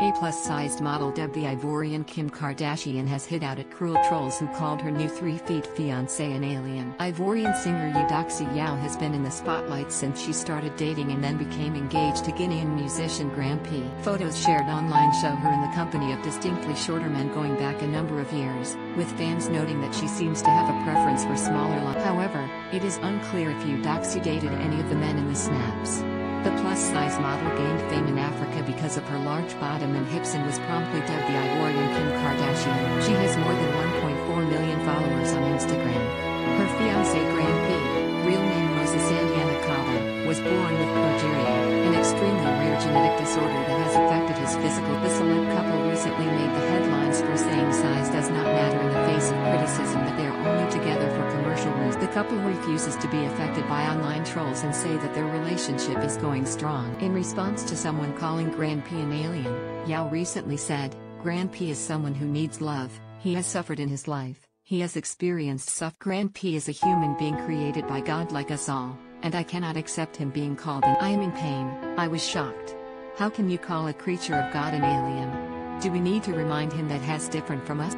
A plus-sized model dubbed the Ivorian Kim Kardashian has hit out at cruel trolls who called her new three-feet fiancé an alien. Ivorian singer Eudoxie Yao has been in the spotlight since she started dating and then became engaged to Guinean musician Grand P. Photos shared online show her in the company of distinctly shorter men going back a number of years, with fans noting that she seems to have a preference for smaller However, it is unclear if Eudoxie dated any of the men in the snaps. The plus-size model gained of her large bottom and hips and was promptly dubbed the Ivorian Kim Kardashian. She has more than 1.4 million followers on Instagram. Her fiancé Grand P, real name Moussa Sandiana Kaba, was born with progeria, an extremely rare genetic disorder that has affected his physical. The celeb couple recently couple refuses to be affected by online trolls and say that their relationship is going strong. In response to someone calling Grand P an alien, Yao recently said, Grand P is someone who needs love, he has suffered in his life, he has experienced suffering. Grand P is a human being created by God like us all, and I cannot accept him being called an I am in pain, I was shocked. How can you call a creature of God an alien? Do we need to remind him that has different from us?